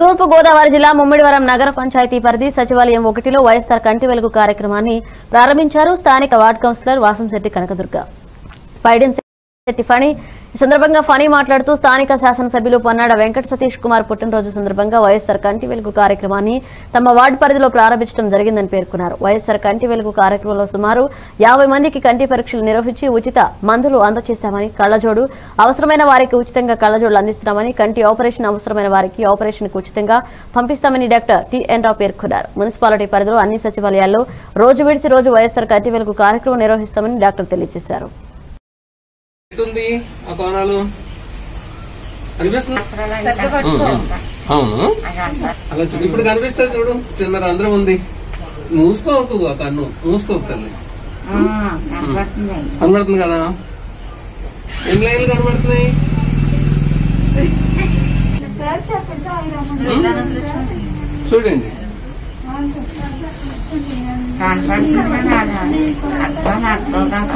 తూర్పు గోదావరి జిల్లా ముమ్మిడివరం నగర పంచాయతీ పరిధి సచివాలయం ఒకటిలో వైఎస్సార్ కంటి వెలుగు కార్యక్రమాన్ని ప్రారంభించారు. స్థానిక వార్డు కౌన్సిలర్ వాసంశెట్టి కనకదుర్గ. పైడెన్ శెట్టి ఫణి ఈ సందర్భంగా ఫణి మాట్లాడుతూ స్థానిక శాసనసభ్యులు పొన్నాడ వెంకట సతీష్ కుమార్ పుట్టినరోజు సందర్భంగా వైఎస్సార్ కంటి వెలుగు కార్యక్రమాన్ని తమ వార్డు పరిధిలో ప్రారంభించడం జరిగిందని పేర్కొన్నారు. వైఎస్సార్ కంటి వెలుగు కార్యక్రమంలో సుమారు యాభై మందికి కంటి పరీక్షలు నిర్వహించి ఉచిత మందులు అందజేశామని కళ్ళజోడు అవసరమైన వారికి ఉచితంగా కళ్ళజోడులు అందిస్తున్నామని కంటి ఆపరేషన్ అవసరమైన వారికి ఆపరేషన్కు ఉచితంగా పంపిస్తామని డాక్టర్ టిఎన్ రావు పేర్కొన్నారు. మున్సిపాలిటీ పరిధిలో అన్ని సచివాలయాల్లో రోజు విడిసి రోజు వైఎస్సార్ కంటి వెలుగు కార్యక్రమం నిర్వహిస్తామని డాక్టర్ తెలియజేశారు. ఎటుంది ఆ కోణాలు? కనిపిస్తుంది? అవును. అలా చూడు ఇప్పుడు కనిపిస్తుంది చూడు చిన్న రంధ్రం ఉంది. మూసుకోకు ఆ కన్ను మూసుకోకు తల్లి. కనబడుతుంది కదా? ఎన్ని లైన్లు కనబడుతున్నాయి? చూడండి.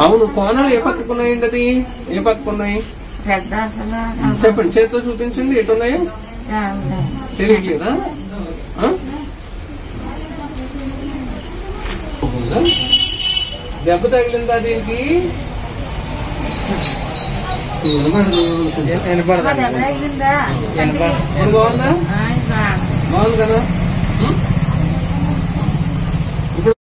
అవును కోణాలు ఏ పక్కకున్నాయండి అది ఏ పక్కకున్నాయి చెప్పండి చేతితో చూపించండి ఎటు ఉన్నాయో? తెలియట్లేదా? దెబ్బ తగిలిందా దీనికి? బాగుందా? బాగుంది కదా?